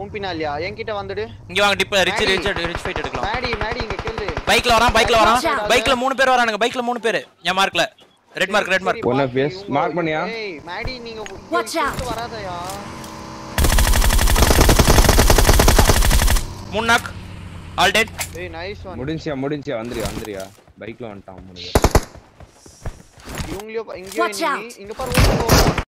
உன் பின்னாலியா என்கிட்ட வந்துடு. இங்க வாங்க டிப் ரிச் ரிச் ரிச் ஃபைட் எடுக்கலாம். மேடி மேடி இங்க கேளு. பைக்ல வரான் பைக்ல வரான். பைக்ல மூணு பேர் வரானுங்க. பைக்ல மூணு பேர். என் மார்க்ல red mark red mark one FPS. Mark பண்ணியா? ஏய் மேடி நீங்க வாட்ச் அவுட் வராதயா? மூணு நாக் ஆல் டெட் ஏய் நைஸ் ஒன் முடிஞ்சியா முடிஞ்சியா? வந்துரியா வந்துரியா. பைக்ல வந்துட்டான் முடிஞ்சு. இவங்களையோ இங்கேயோ இங்க பாரு